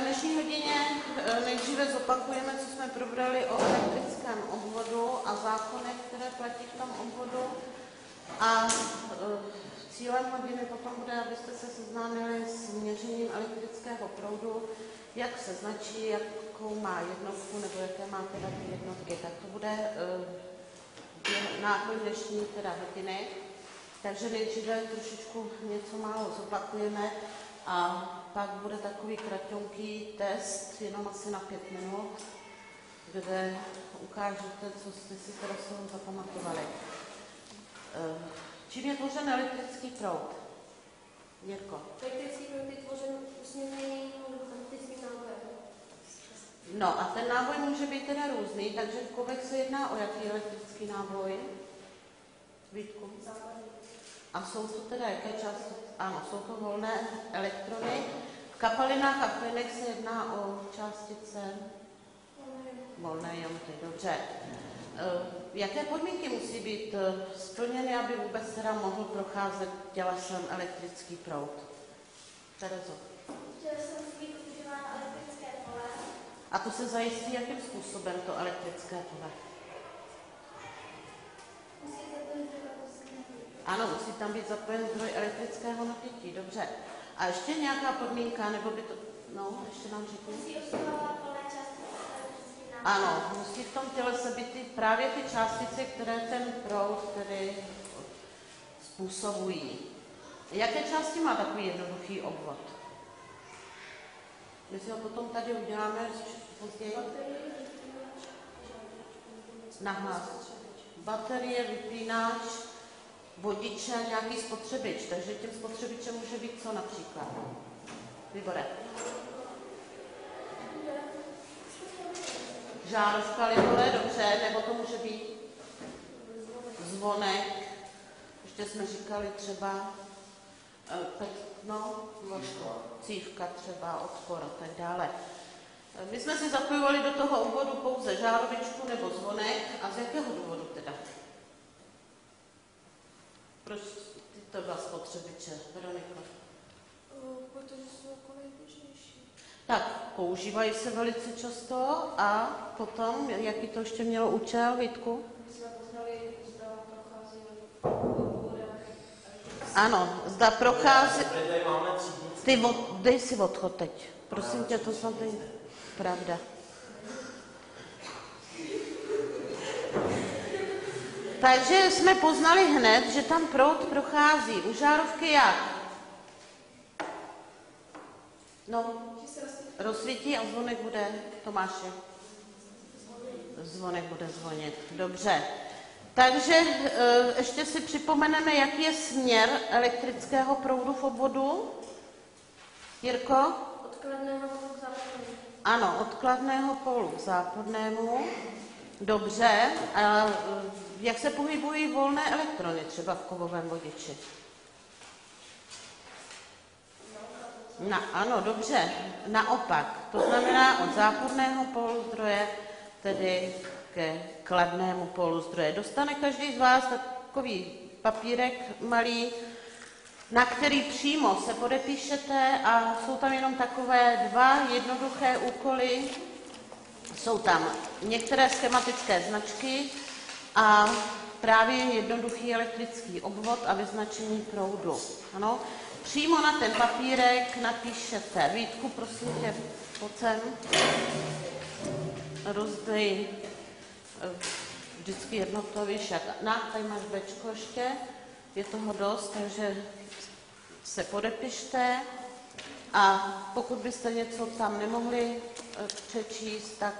dnešní hodině eh, nejdříve zopakujeme, co jsme probrali o elektrickém obvodu a zákonech, které platí v tom obvodu. A eh, cílem hodiny potom bude, abyste se seznámili s měřením elektrického proudu, jak se značí, jakou má jednotku nebo jaké má teda ty jednotky. Tak to bude eh, náklad dnešní teda hodiny. Takže nejdříve trošičku něco málo zopakujeme a pak bude takový kratonký test, jenom asi na pět minut, kde ukážete, co jste si teda z toho zapamatovali. Eh, čím je tvořen elektrický proud? Jirko. Elektrický proud je tvořen usměrněným elektrickým nábojem. No a ten náboj může být teda různý, takže v kovech se jedná o jaký elektrický náboj? Vítku? A jsou to teda jaké části? Ano, jsou to volné elektrony. V kapalinách a plynech se jedná o částice volné jonty. Dobře. Eh, jaké podmínky musí být eh, splněny, aby vůbec teda mohl procházet tělesem elektrický proud? Terezo. Tělesem musí být užíváno elektrické pole. A to se zajistí jakým způsobem to elektrické pole? Ano, musí tam být zapojen zdroj elektrického napětí, dobře. A ještě nějaká podmínka, nebo by to... No, ještě nám řekni. Musí. Ano, musí v tom tělese být ty, právě ty částice, které ten proud tedy způsobují. Jaké části má takový jednoduchý obvod? My si ho potom tady uděláme později na hlas. Baterie, vypínač, vodiče a nějaký spotřebič. Takže tím spotřebičem může být co například? Vybore. Žárovka libore, dobře, nebo to může být zvonek. Ještě jsme říkali třeba eh, petno, cívka třeba, odpor a tak dále. Eh, My jsme si zapojovali do toho obvodu pouze žárovičku nebo zvonek. A z jakého důvodu teda? Proč tyto dva spotřebiče, Veronika? Protože jsou jako nejběžnější. Tak, používají se velice často a potom, jaký to ještě mělo účel, Vítku? My jsme poznali, zda prochází. Ano, zda prochází... Ty, od, dej si odchod teď. Prosím tě, to snad není pravda. Takže jsme poznali hned, že tam proud prochází. U žárovky jak? No, rozsvítí a zvonek bude, Tomáše. Zvonek bude zvonit, dobře. Takže e, ještě si připomeneme, jaký je směr elektrického proudu v obvodu. Jirko? Odkladného vodu k západu. Ano, od kladného polu k západnému. Dobře. A jak se pohybují volné elektrony třeba v kovovém vodiči? Na, ano, dobře. Naopak. To znamená od západného polu zdroje, tedy ke kladnému polu zdroje. Dostane každý z vás takový papírek malý, na který přímo se podepíšete a jsou tam jenom takové dva jednoduché úkoly. Jsou tam některé schematické značky a právě jednoduchý elektrický obvod a vyznačení proudu. Ano? Přímo na ten papírek napíšete, Vítku, prosím tě, pojď sem, rozdej eh, vždycky jedno to víš, jak, na, tady máš bečko ještě, je toho dost, takže se podepište a pokud byste něco tam nemohli eh, přečíst, tak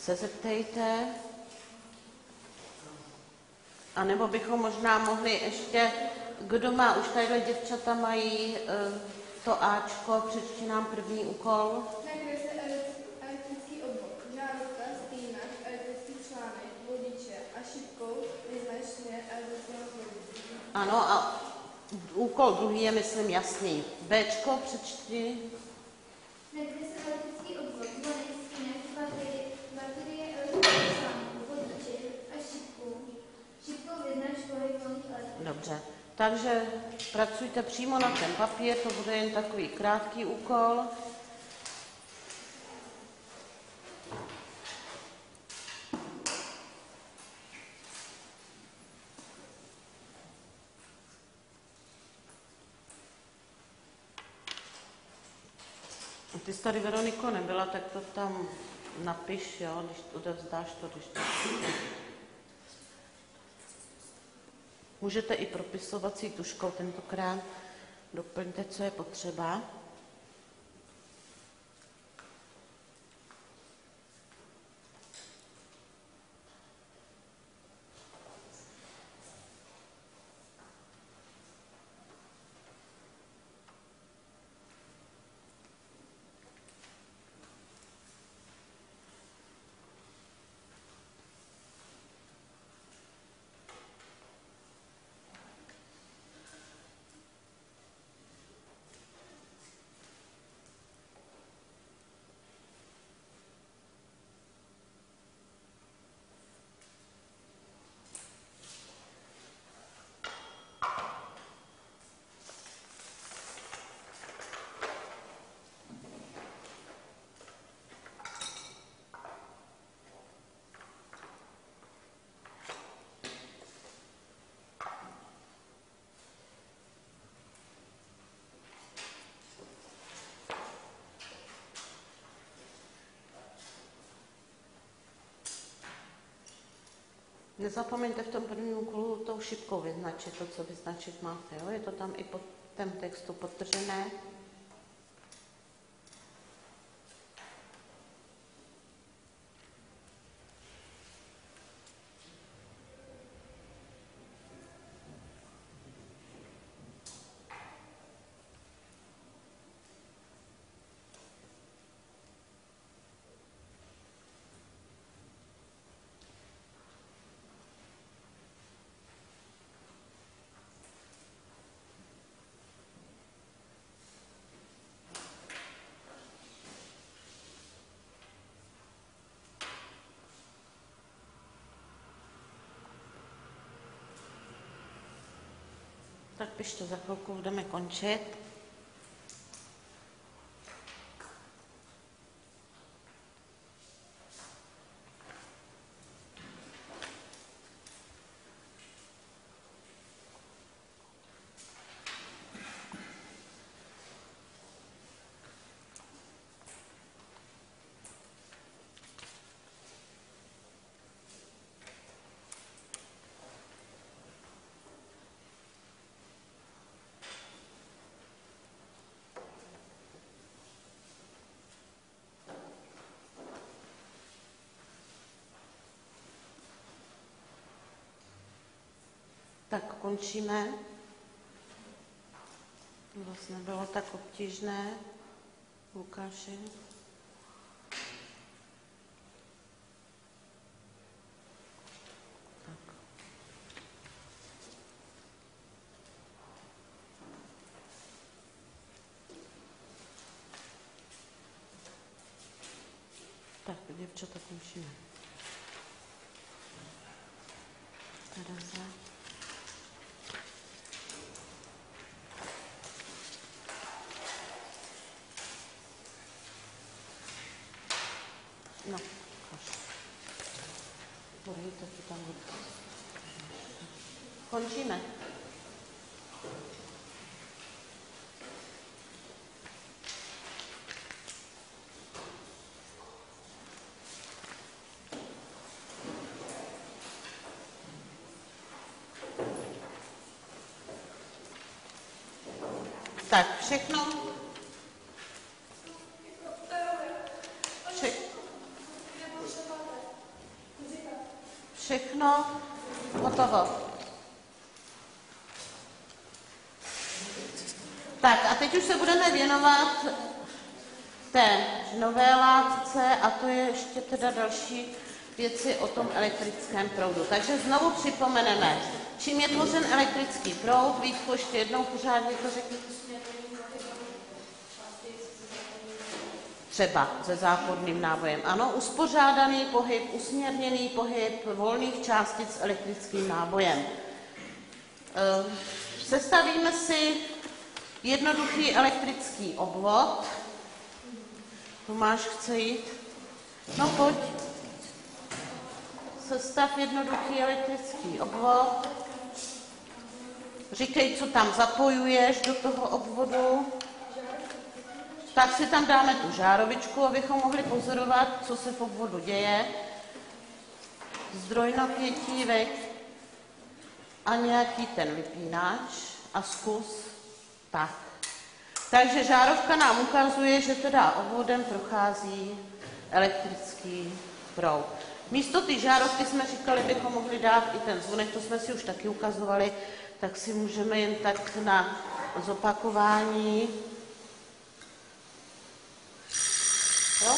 se zeptejte. A nebo bychom možná mohli ještě, kdo má, už tadyhle děvčata mají eh, to Ačko, přečti nám první úkol. Najde se elek- elektrický obvod, žárovka, stýnač, elektrický článek, vodiče a šipkou vyznačně elektrického proudu. Ano, a úkol druhý je, myslím, jasný. Bčko přečti. Najde se elektrický obvod, zvonek, stínek, baterie, baterie elektrický článek, vodiče a šipku. Šipkou vyznač kolik volných elektronů. Dobře. Takže pracujte přímo na ten papír, to bude jen takový krátký úkol. Tady, Veroniko, nebyla, tak to tam napiš, jo, když odevzdáš to, když to... Můžete i propisovací tuškou tentokrát doplňte, co je potřeba. Nezapomeňte v tom prvním úkolu tou šipkou vyznačit to, co vyznačit máte. Jo? Je to tam i pod tém textu podtržené. Tak pište, za chvilku budeme končit. Tak končíme. Vlastně bylo tak obtížné. Lukáši. Tak. Tak, děvčata, končíme. Tereza. No, ukaž. To tam. Končíme. Tak, všechno. Vše, všechno hotovo. Tak a teď už se budeme věnovat té nové látce a to je ještě teda další věci o tom elektrickém proudu. Takže znovu připomeneme, čím je tvořen elektrický proud. Vítku, ještě jednou pořádně to řekni. Třeba se záporným nábojem. Ano, uspořádaný pohyb, usměrněný pohyb volných částic s elektrickým nábojem. Eh, Sestavíme si jednoduchý elektrický obvod. Tomáš chce jít? No pojď. Sestav jednoduchý elektrický obvod. Říkej, co tam zapojuješ do toho obvodu. tak si tam dáme tu žárovičku, abychom mohli pozorovat, co se v obvodu děje. Zdroj napětí, veď, a nějaký ten vypínač a zkus tak. Takže žárovka nám ukazuje, že teda obvodem prochází elektrický proud. Místo ty žárovky jsme říkali, bychom mohli dát i ten zvonek, to jsme si už taky ukazovali, tak si můžeme jen tak na zopakování. Jo?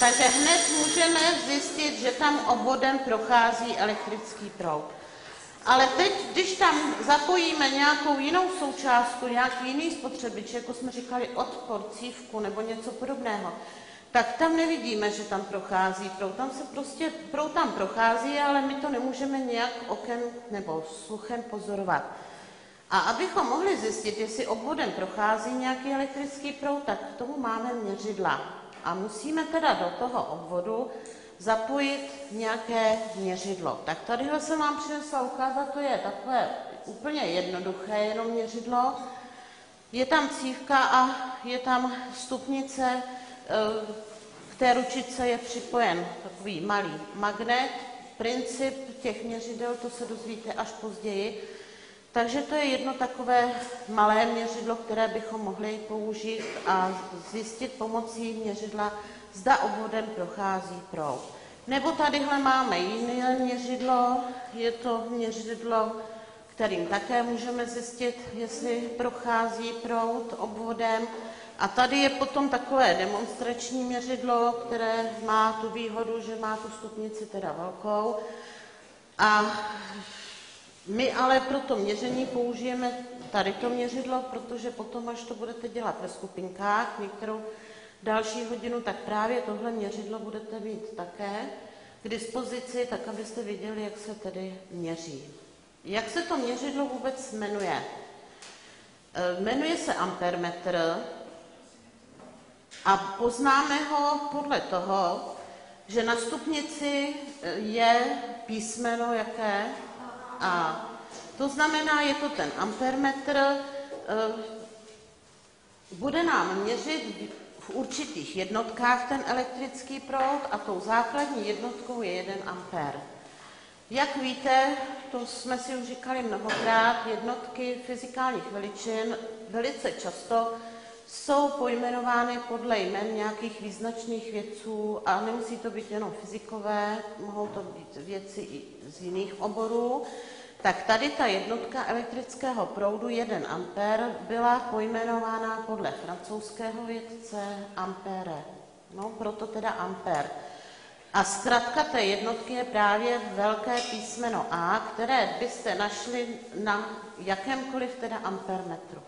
Takže hned můžeme zjistit, že tam obvodem prochází elektrický proud. Ale teď, když tam zapojíme nějakou jinou součástku, nějaký jiný spotřebič, jako jsme říkali odpor, cívku nebo něco podobného, tak tam nevidíme, že tam prochází proud. Tam se prostě proud tam prochází, ale my to nemůžeme nějak okem nebo sluchem pozorovat. A abychom mohli zjistit, jestli obvodem prochází nějaký elektrický proud, tak k tomu máme měřidla. A musíme teda do toho obvodu zapojit nějaké měřidlo. Tak tadyhle jsem vám přinesla ukázat, to je takové úplně jednoduché, jenom měřidlo. Je tam cívka a je tam stupnice, eh, k té ručice je připojen takový malý magnet. Princip těch měřidel, to se dozvíte až později. Takže to je jedno takové malé měřidlo, které bychom mohli použít a zjistit pomocí měřidla, zda obvodem prochází proud. Nebo tadyhle máme jiné měřidlo, je to měřidlo, kterým také můžeme zjistit, jestli prochází proud obvodem. A tady je potom takové demonstrační měřidlo, které má tu výhodu, že má tu stupnici teda velkou. A my ale pro to měření použijeme tady to měřidlo, protože potom, až to budete dělat ve skupinkách, některou další hodinu, tak právě tohle měřidlo budete mít také k dispozici, tak abyste viděli, jak se tedy měří. Jak se to měřidlo vůbec jmenuje? E, jmenuje se ampermetr a poznáme ho podle toho, že na stupnici e, je písmeno jaké? A. To znamená, je to ten ampermetr, e, bude nám měřit v určitých jednotkách ten elektrický proud a tou základní jednotkou je 1 ampér. Jak víte, to jsme si už říkali mnohokrát, jednotky fyzikálních veličin velice často jsou pojmenovány podle jmen nějakých význačných vědců a nemusí to být jenom fyzikové, mohou to být věci i z jiných oborů. Tak tady ta jednotka elektrického proudu 1 ampér byla pojmenována podle francouzského vědce ampere. No, proto teda ampér. A zkrátka té jednotky je právě velké písmeno A, které byste našli na jakémkoliv teda ampermetru.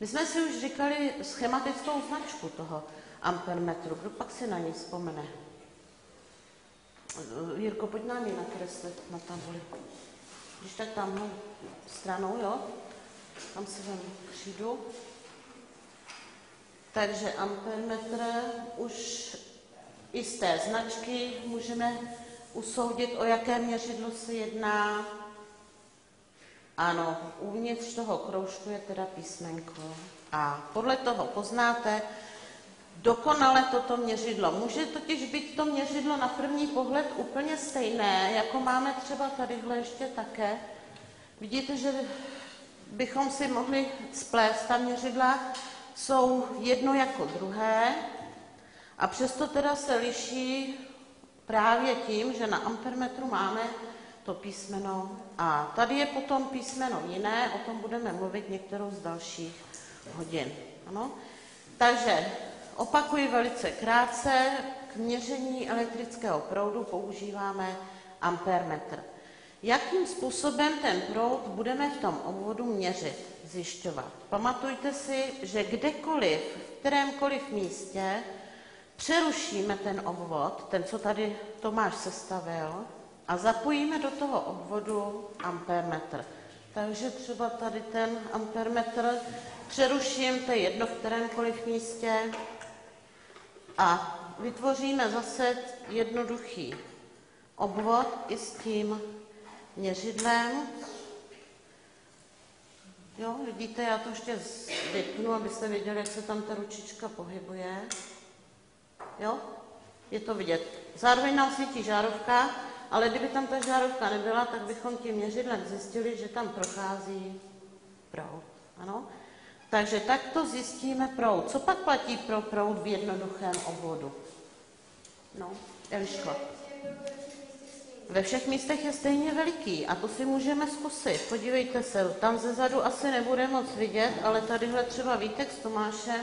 My jsme si už říkali schematickou značku toho ampermetru. Kdo pak si na ní vzpomene? Jirko, pojď nám ji nakreslit na tabuli. Když tak tam stranou, jo? Tam se vám křídu. Takže ampermetr už i z té značky můžeme usoudit, o jaké měřidlo se jedná. Ano, uvnitř toho kroužku je teda písmenko A. Podle toho poznáte dokonale toto měřidlo. Může totiž být to měřidlo na první pohled úplně stejné, jako máme třeba tadyhle ještě také. Vidíte, že bychom si mohli splést ta měřidla, jsou jedno jako druhé a přesto teda se liší právě tím, že na ampermetru máme to písmeno A. Tady je potom písmeno jiné, o tom budeme mluvit některou z dalších hodin. Ano? Takže opakuji velice krátce, k měření elektrického proudu používáme ampermetr. Jakým způsobem ten proud budeme v tom obvodu měřit, zjišťovat? Pamatujte si, že kdekoliv, v kterémkoliv místě přerušíme ten obvod, ten, co tady Tomáš sestavil, a zapojíme do toho obvodu ampermetr. Takže třeba tady ten ampermetr přeruším, to je jedno v kterémkoliv místě, a vytvoříme zase jednoduchý obvod i s tím měřidlem. Jo, vidíte, já to ještě vypnu, abyste věděli, jak se tam ta ručička pohybuje. Jo, je to vidět. Zároveň nám svítí žárovka, ale kdyby tam ta žárovka nebyla, tak bychom tím měřidlem zjistili, že tam prochází proud. Ano? Takže takto zjistíme proud. Co pak platí pro proud v jednoduchém obvodu? No, Eliško. Ve všech místech je stejně veliký a to si můžeme zkusit. Podívejte se, tam ze zadu asi nebude moc vidět, ale tadyhle třeba Vítek s Tomášem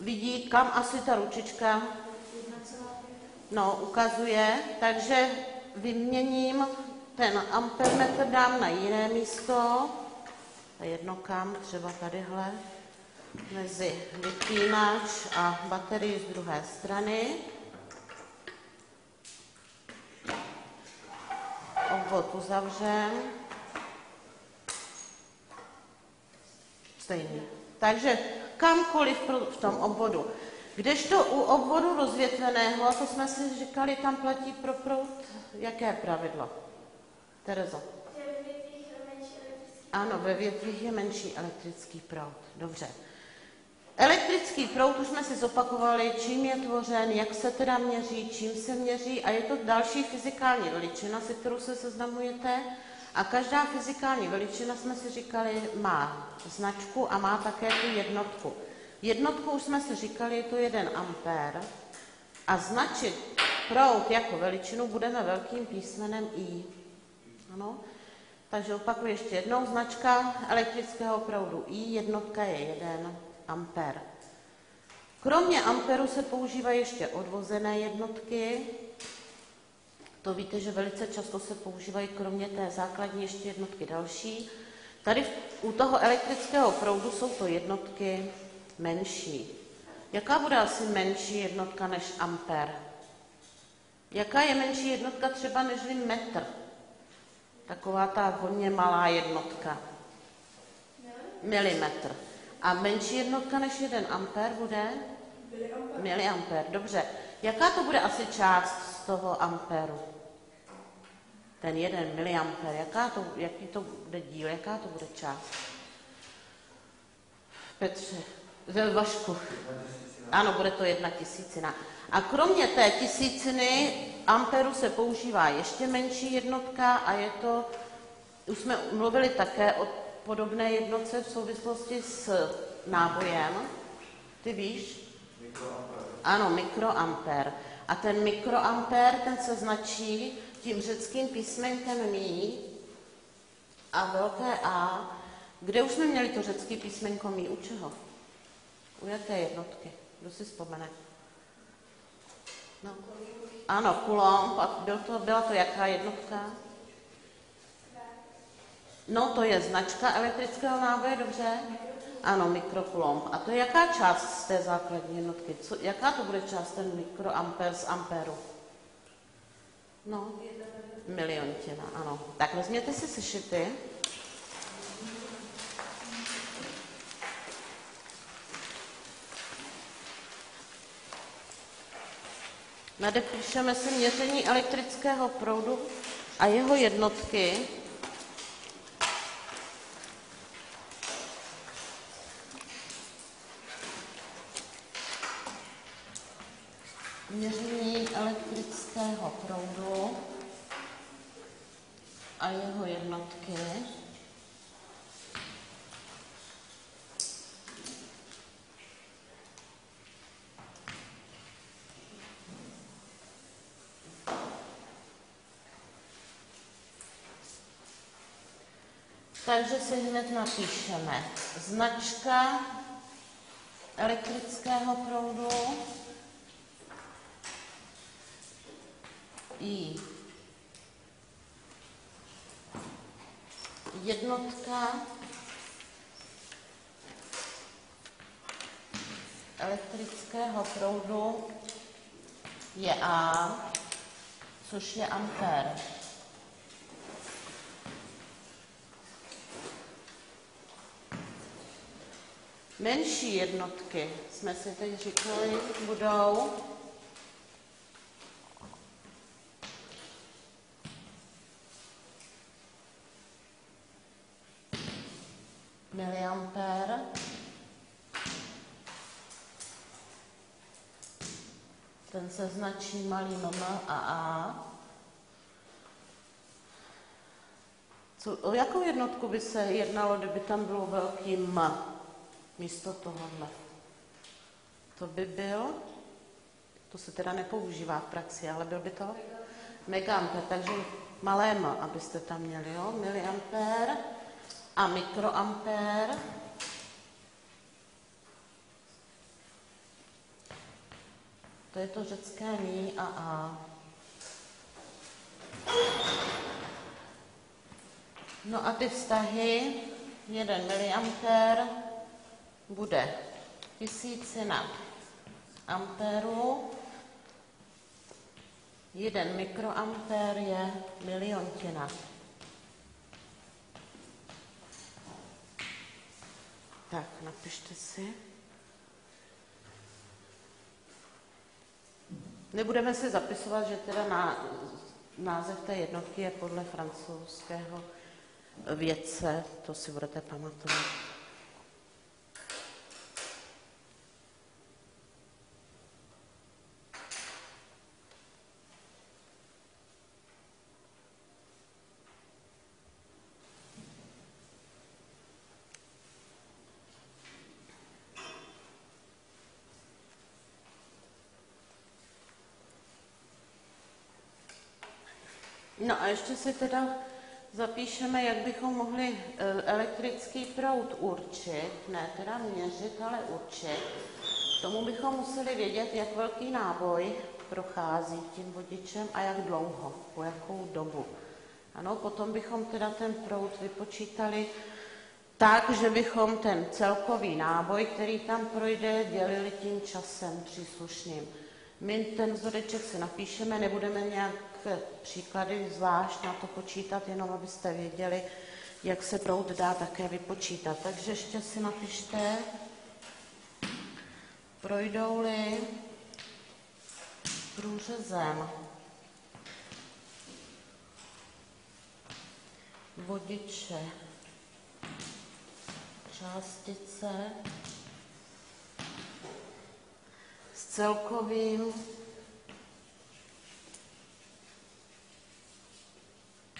vidí, kam asi ta ručička no, ukazuje, takže vyměním ten ampermetr dám na jiné místo, a jedno kam, třeba tadyhle, mezi vypínač a baterii z druhé strany. obvod uzavřen. Stejný. Takže kamkoliv v tom obvodu. Kdežto u obvodu rozvětveného, to jsme si říkali, tam platí pro proud jaké pravidlo? Terezo. Ano, ve větvích je menší elektrický proud. Dobře. Elektrický proud už jsme si zopakovali, čím je tvořen, jak se teda měří, čím se měří a je to další fyzikální veličina, se kterou se seznamujete. A každá fyzikální veličina, jsme si říkali, má značku a má také tu jednotku. Jednotku už jsme si říkali, je to 1 ampér. A značit proud jako veličinu budeme velkým písmenem I. Ano? Takže opakuju ještě jednou. Značka elektrického proudu I, jednotka je 1 ampér. Kromě amperu se používají ještě odvozené jednotky. To víte, že velice často se používají kromě té základní ještě jednotky další. Tady u toho elektrického proudu jsou to jednotky menší. Jaká bude asi menší jednotka než amper? Jaká je menší jednotka třeba než metr? Taková ta hodně malá jednotka. Milimetr. A menší jednotka než 1 ampér bude? Miliampér, dobře. Jaká to bude asi část z toho ampéru? Ten jeden miliampér, jaká to, jaký to bude díl, jaká to bude část? Petře, Vašku. Ano, bude to jedna tisícina. A kromě té tisíciny amperu se používá ještě menší jednotka a je to, už jsme mluvili také o podobné jednotce v souvislosti s nábojem. Ty víš? Mikroampér. Ano, mikroampér. A ten mikroampér, ten se značí tím řeckým písmenkem mí a velké A. Kde už jsme měli to řecké písmenko mí? U čeho? U jaké jednotky? Kdo si vzpomene? No. Ano, kulomb. A byl to, byla to jaká jednotka? No, to je značka elektrického náboje, dobře? Ano, mikrokulomb. A to je jaká část z té základní jednotky? Co, jaká to bude část ten mikroampér z ampéru? No, miliontina, ano. Tak vezměte si sešity. Nadepíšeme si měření elektrického proudu a jeho jednotky. Měření elektrického proudu a jeho jednotky. Takže si hned napíšeme značka elektrického proudu I jednotka elektrického proudu je A, což je ampér. Menší jednotky, jsme si teď říkali, budou miliampér. Ten se značí malým M a A. Co, o jakou jednotku by se jednalo, kdyby tam bylo velký M místo tohohle? To by byl, to se teda nepoužívá v praxi, ale byl by to megampér, takže malé M, abyste tam měli, jo, miliampér a mikroampér. To je to řecké mí a a. No a ty vztahy, 1 miliampér bude tisícina ampéru, 1 mikroampér je miliontina. Tak, napište si. Nebudeme si zapisovat, že teda ná, název té jednotky je podle francouzského vědce, to si budete pamatovat. No a ještě si teda zapíšeme, jak bychom mohli eh, elektrický proud určit, ne teda měřit, ale určit. K tomu bychom museli vědět, jak velký náboj prochází tím vodičem a jak dlouho, po jakou dobu. Ano, potom bychom teda ten proud vypočítali tak, že bychom ten celkový náboj, který tam projde, dělili tím časem příslušným. My ten vzoreček si napíšeme, nebudeme nějak příklady zvlášť na to počítat, jenom abyste věděli, jak se proud dá také vypočítat. Takže ještě si napište, projdou-li průřezem vodiče částice s celkovým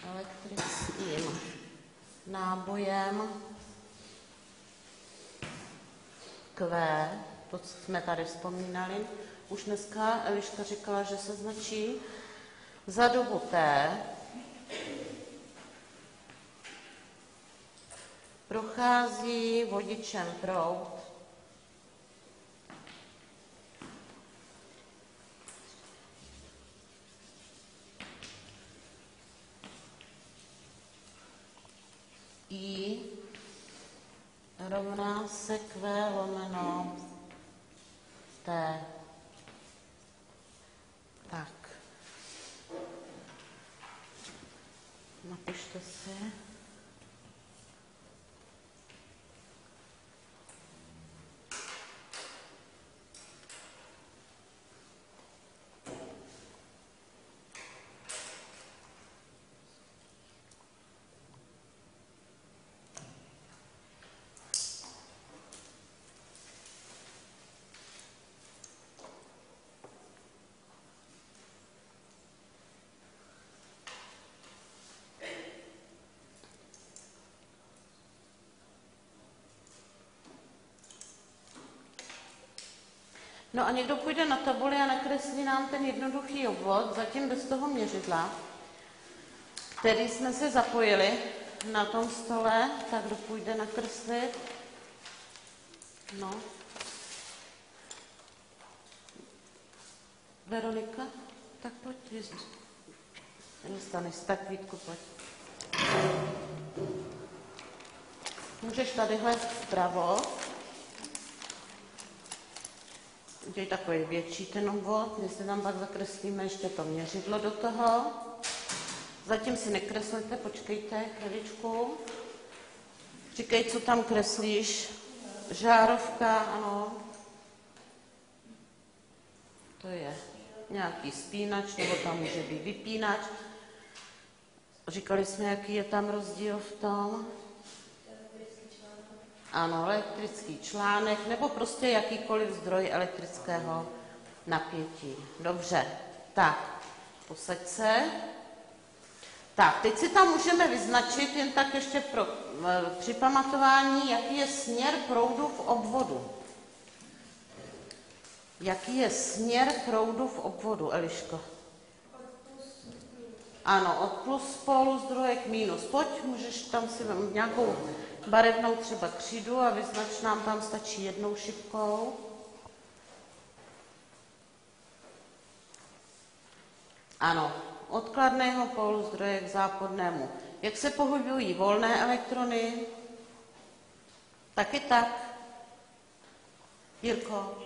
elektrickým nábojem Q, to jsme tady vzpomínali. Už dneska Eliška říkala, že se značí za dobu T prochází vodičem proud I rovná se Q lomeno T. Tak. Napište si. No a někdo půjde na tabuli a nakreslí nám ten jednoduchý obvod, zatím bez toho měřidla, který jsme se zapojili na tom stole, tak kdo půjde nakreslit. No. Veronika, tak pojď, jezdí. Dostaneš, tak Vítku, pojď. Můžeš tadyhle vpravo udělej takový větší ten obvod, my si tam pak zakreslíme ještě to měřidlo do toho. Zatím si nekreslete, počkejte chviličku. Říkej, co tam kreslíš. Žárovka, ano. To je nějaký spínač, nebo tam může být vypínač. Říkali jsme, jaký je tam rozdíl v tom. Ano, elektrický článek nebo prostě jakýkoliv zdroj elektrického napětí. Dobře, tak, posaď se. Tak, teď si tam můžeme vyznačit jen tak ještě pro e, připamatování, jaký je směr proudu v obvodu. Jaký je směr proudu v obvodu, Eliško? Ano, od plus polu zdroje k minus. Pojď, můžeš tam si nějakou barevnou třeba křídu a vyznač nám tam stačí jednou šipkou. Ano, od kladného pólu zdroje k zápornému. Jak se pohybují volné elektrony? Taky tak. Jirko?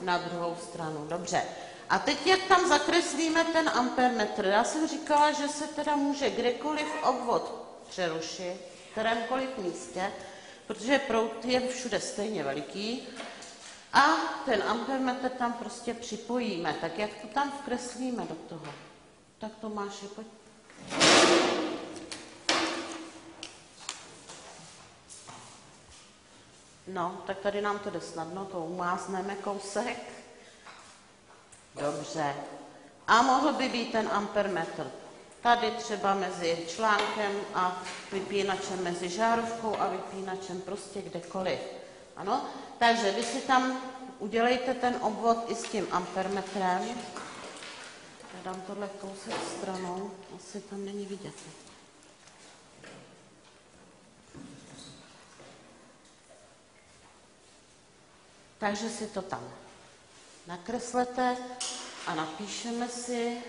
Na druhou stranu, dobře. A teď jak tam zakreslíme ten ampermetr? Já jsem říkala, že se teda může kdekoliv obvod přerušit, kterémkoliv místě, protože proud je všude stejně veliký. A ten ampermetr tam prostě připojíme. Tak jak to tam vkreslíme do toho? Tak Tomáši, pojď. No, tak tady nám to jde snadno, to umázneme kousek. Dobře. A mohl by být ten ampermetr tady třeba mezi článkem a vypínačem, mezi žárovkou a vypínačem, prostě kdekoliv. Ano? Takže vy si tam udělejte ten obvod i s tím ampermetrem. Já dám tohle kousek stranou, asi tam není vidět. Takže si to tam nakreslete a napíšeme si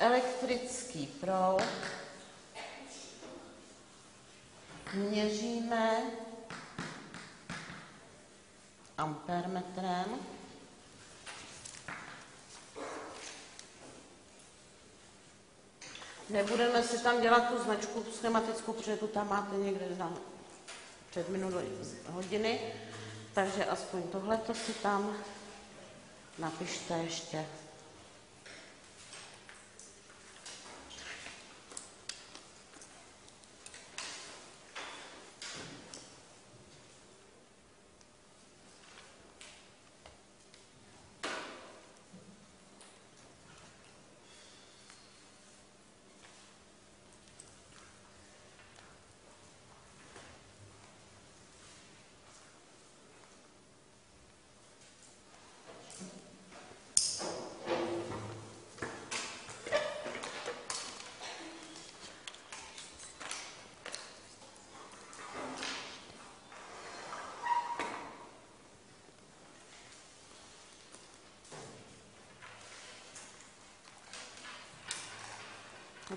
elektrický proud. Měříme ampermetrem. Nebudeme si tam dělat tu značku schematickou, protože tu tam máte někde na před minulé hodiny, takže aspoň tohleto si tam napište ještě.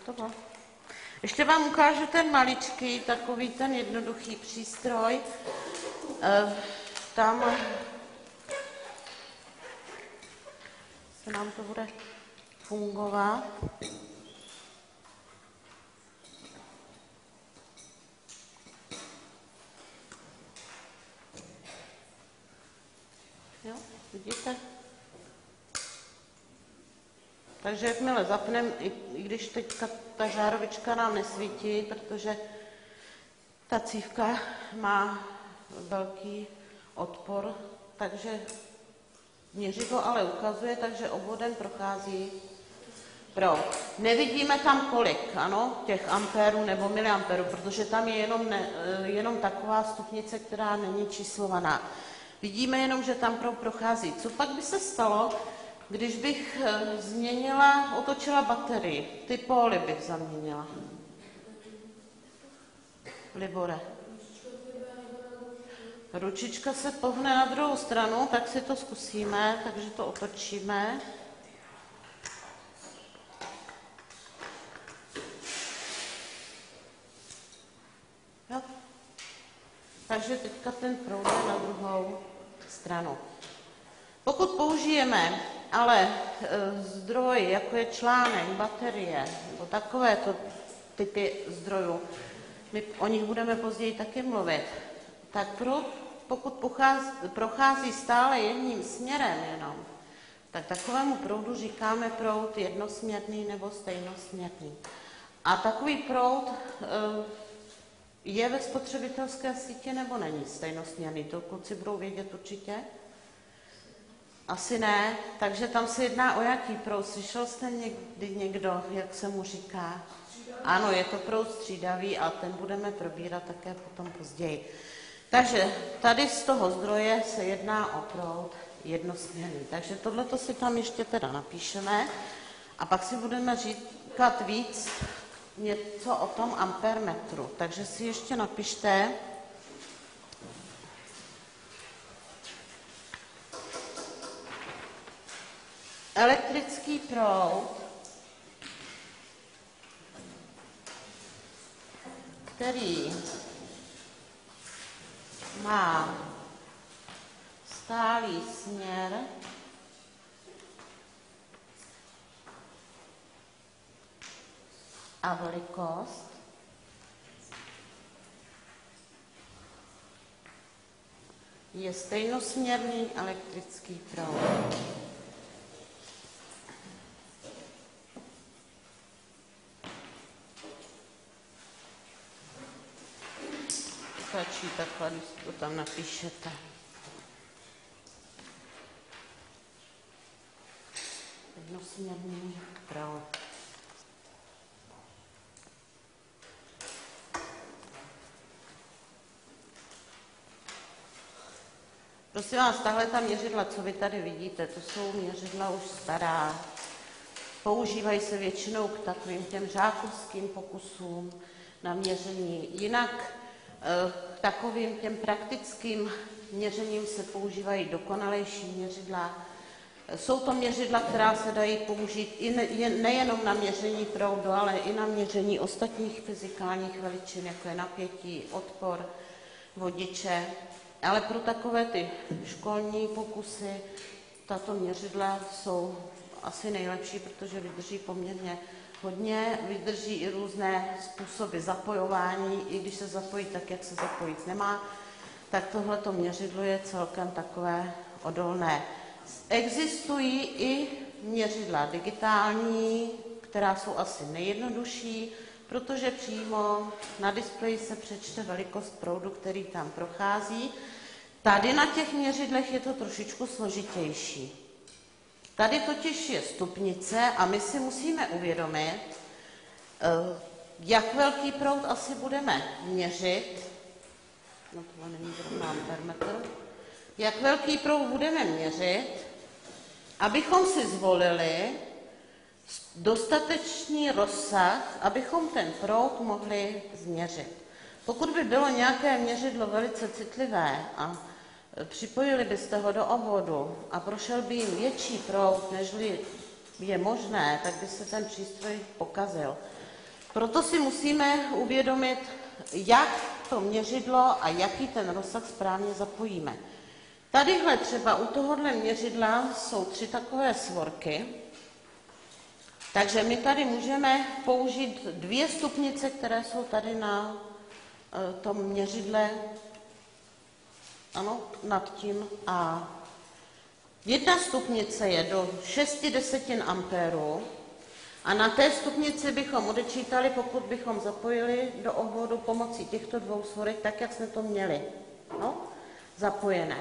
Hotovo. Ještě vám ukážu ten maličký, takový ten jednoduchý přístroj. Eh, Tam se nám to bude fungovat. Jo, vidíte? Takže jakmile zapneme, i, i když teďka ta žárovička nám nesvítí, protože ta cívka má velký odpor, takže měřidlo ale ukazuje, takže obvodem prochází pro. Nevidíme tam kolik, ano, těch ampérů nebo miliampérů, protože tam je jenom, ne, jenom taková stupnice, která není číslovaná. Vidíme jenom, že tam pro prochází. Co pak by se stalo, když bych eh, změnila, otočila baterii, ty póly bych zaměnila. Libore. Ručička se pohne na druhou stranu, tak si to zkusíme, takže to otočíme. Jo. Takže teďka ten proud na druhou stranu. Pokud použijeme ale e, zdroj, jako je článek, baterie, nebo takovéto typy zdrojů, my o nich budeme později taky mluvit, tak proud, pokud pochází, prochází stále jedním směrem jenom, tak takovému proudu říkáme proud jednosměrný nebo stejnosměrný. A takový proud e, je ve spotřebitelské sítě nebo není stejnosměrný? To kluci budou vědět určitě. Asi ne, takže tam se jedná o jaký proud? Slyšel jste někdy někdo, jak se mu říká? Ano, je to proud střídavý a ten budeme probírat také potom později. Takže tady z toho zdroje se jedná o proud jednosměrný. Takže tohle si tam ještě teda napíšeme a pak si budeme říkat víc něco o tom ampermetru. Takže si ještě napište, elektrický proud, který má stálý směr, a velikost, je stejnosměrný elektrický proud. Stačí takhle, když to tam napíšete. Jednosměrný proud. Prosím vás, tahle ta měřidla, co vy tady vidíte, to jsou měřidla už stará. Používají se většinou k takovým těm žákovským pokusům na měření. Jinak k takovým těm praktickým měřením se používají dokonalejší měřidla. Jsou to měřidla, která se dají použít i nejenom na měření proudu, ale i na měření ostatních fyzikálních veličin, jako je napětí, odpor vodiče. Ale pro takové ty školní pokusy tato měřidla jsou asi nejlepší, protože vydrží poměrně hodně, vydrží i různé způsoby zapojování, i když se zapojí tak, jak se zapojit nemá, tak tohleto měřidlo je celkem takové odolné. Existují i měřidla digitální, která jsou asi nejjednodušší, protože přímo na displeji se přečte velikost proudu, který tam prochází. Tady na těch měřidlech je to trošičku složitější. Tady totiž je stupnice a my si musíme uvědomit, eh, jak velký proud asi budeme měřit. No to není zrovna ampermetr. Jak velký proud budeme měřit, abychom si zvolili dostatečný rozsah, abychom ten proud mohli změřit. Pokud by bylo nějaké měřidlo velice citlivé a připojili byste ho do obvodu a prošel by jim větší proud, nežli je možné, tak by se ten přístroj pokazil. Proto si musíme uvědomit, jak to měřidlo a jaký ten rozsah správně zapojíme. Tadyhle třeba u tohohle měřidla jsou tři takové svorky, takže my tady můžeme použít dvě stupnice, které jsou tady na e, tom měřidle, ano, nad tím A. Jedna stupnice je do 6 desetin ampéru a na té stupnici bychom odečítali, pokud bychom zapojili do obvodu pomocí těchto dvou svorek, tak, jak jsme to měli no, zapojené.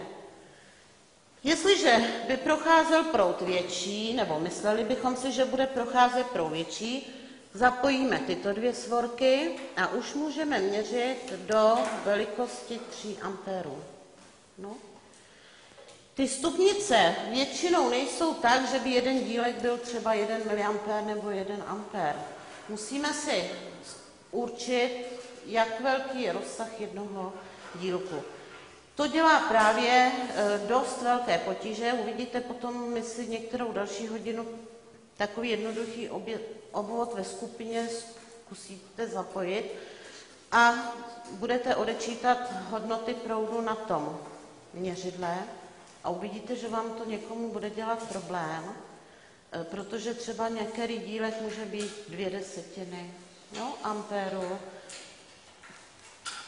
Jestliže by procházel prout větší, nebo mysleli bychom si, že bude procházet prout větší, zapojíme tyto dvě svorky a už můžeme měřit do velikosti 3 ampérů. No. Ty stupnice většinou nejsou tak, že by jeden dílek byl třeba 1 mA nebo 1 A. Musíme si určit, jak velký je rozsah jednoho dílku. To dělá právě e, dost velké potíže. Uvidíte potom, jestli některou další hodinu takový jednoduchý obvod ve skupině zkusíte zapojit a budete odečítat hodnoty proudu na tom měřidle a uvidíte, že vám to někomu bude dělat problém, e, protože třeba některý dílek může být dvě desetiny no, ampéru,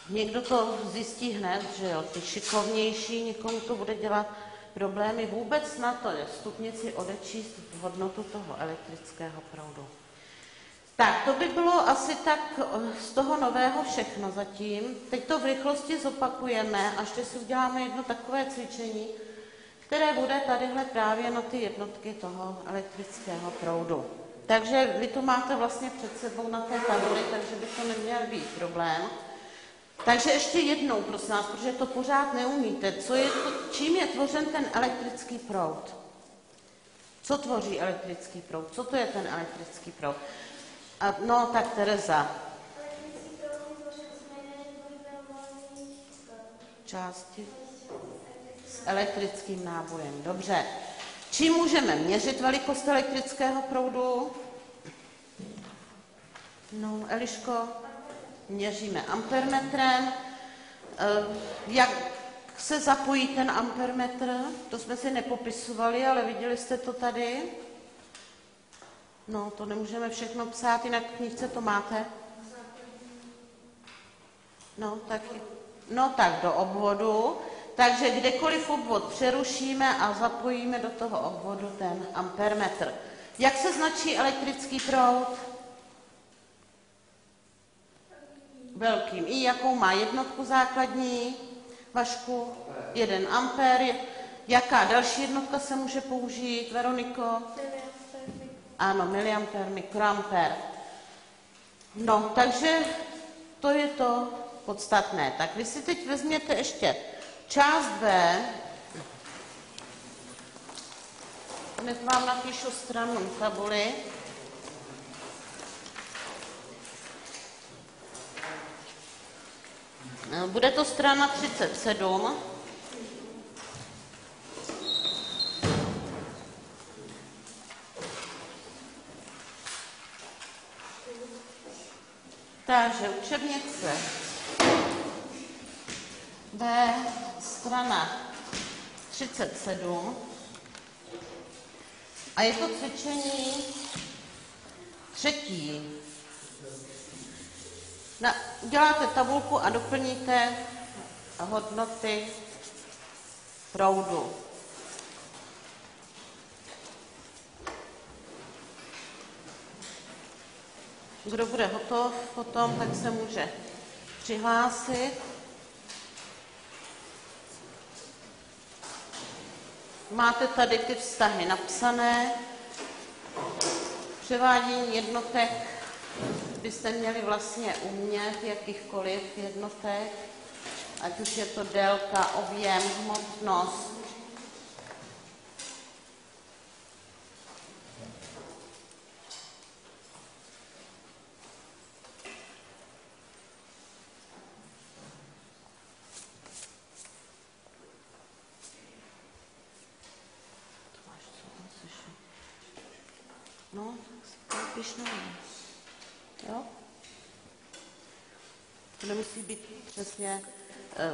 Někdo to zjistí hned, že jo, ty šikovnější, někomu to bude dělat problémy vůbec na to je stupnici odečíst hodnotu toho elektrického proudu. Tak, to by bylo asi tak eh, z toho nového všechno zatím. Teď to v rychlosti zopakujeme a ještě si uděláme jedno takové cvičení, které bude tadyhle právě na ty jednotky toho elektrického proudu. Takže vy to máte vlastně před sebou na té tabuli, takže by to neměl být problém. Takže ještě jednou, prosím vás, protože to pořád neumíte. Co je to, čím je tvořen ten elektrický proud? Co tvoří elektrický proud? Co to je ten elektrický proud? A, no, tak Tereza, části s elektrickým nábojem. Dobře. Čím můžeme měřit velikost elektrického proudu? No, Eliško, měříme ampermetrem. Eh, Jak se zapojí ten ampermetr? To jsme si nepopisovali, ale viděli jste to tady. No, to nemůžeme všechno psát, jinak v knihce to máte. No, tak, no tak do obvodu. Takže kdekoliv obvod přerušíme a zapojíme do toho obvodu ten ampermetr. Jak se značí elektrický proud? Velkým. I jakou má jednotku základní? Vašku? 1 ampér. Jaká další jednotka se může použít, Veroniko? Ano, miliampér, mikroampér. No, takže to je to podstatné. Tak vy si teď vezměte ještě část B. Hned vám napíšu stranu tabuli. Bude to strana 37. Takže učebnice B, strana 37. A je to cvičení třetí. Na, uděláte tabulku a doplníte hodnoty proudu. Kdo bude hotov potom, tak se může přihlásit. Máte tady ty vztahy napsané. Převádění jednotek byste měli vlastně umět jakýchkoliv jednotek, ať už je to délka, objem, hmotnost. To máš co tam slyšet? No, tak si to napiš na nás. Jo? To nemusí být přesně, eh,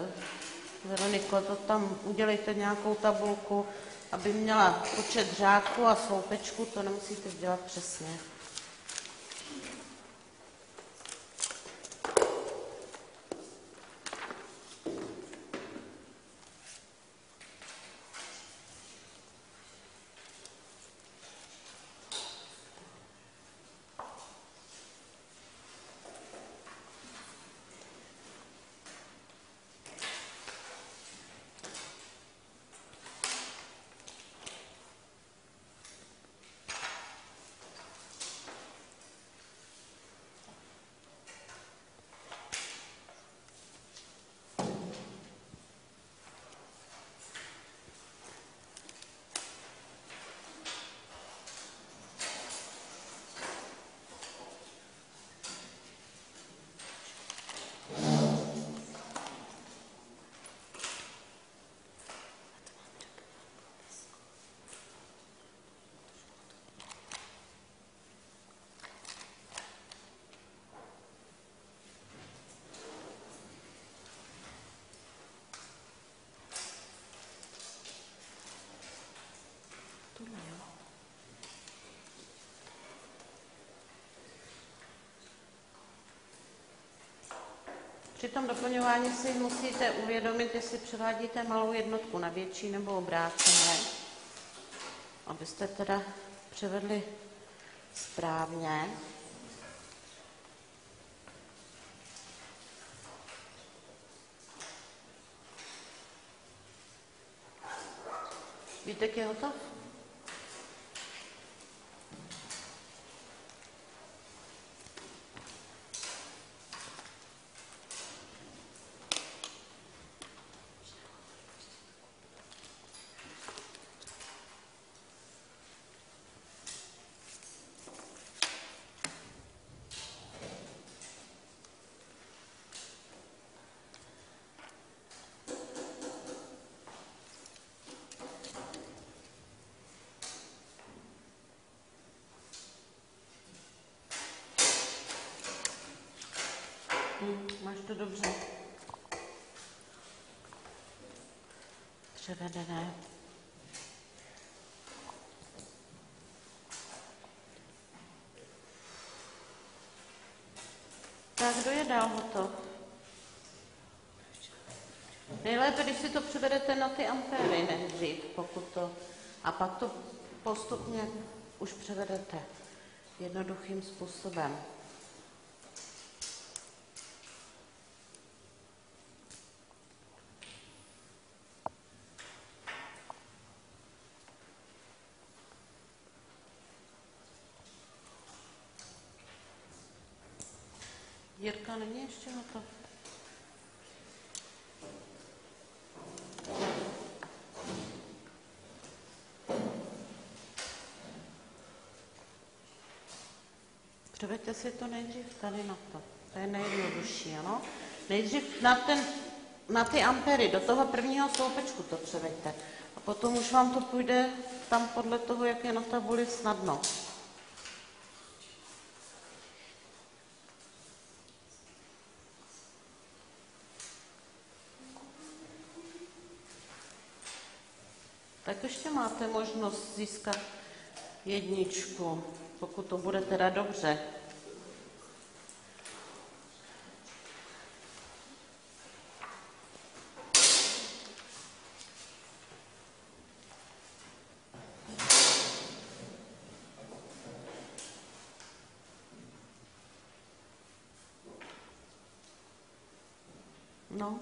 Veroniko, to tam udělejte nějakou tabulku, aby měla počet řádků a sloupečku, to nemusíte dělat přesně. to měl. Při tom doplňování si musíte uvědomit, jestli převádíte malou jednotku na větší nebo obráceně, abyste teda převedli správně. Vítek je hotov? To dobře. Převedené. Tak kdo je dál hotov? Nejlépe, když si to převedete na ty ampéry nejdřív, pokud to... A pak to postupně už převedete jednoduchým způsobem. Jirka není ještě hotov. Převeďte si to nejdřív tady na to. To je nejjednodušší, ano? Nejdřív na, ten, na ty ampery, do toho prvního sloupečku to převeďte. A potom už vám to půjde tam podle toho, jak je na tabuli snadno. Tak ještě máte možnost získat jedničku, pokud to bude teda dobře. No,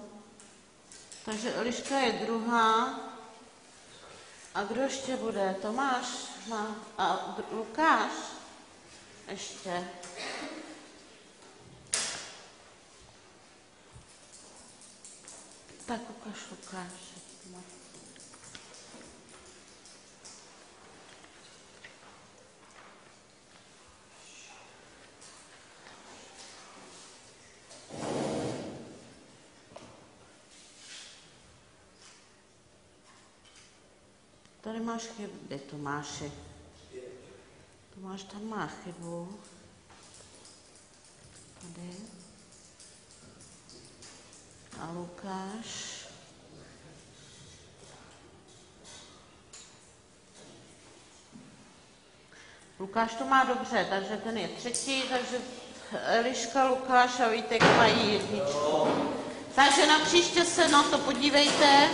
takže Eliška je druhá. A kdo ještě bude? Tomáš má, a Lukáš ještě. Tak ukaž Lukáš. No. Tady máš chybu. Kde Tomáši? Tomáš tam má chybu. Tady. A Lukáš. Lukáš to má dobře, takže ten je třetí, takže Eliška, Lukáš a Vítek mají jedničku. Takže na příště se na to podívejte.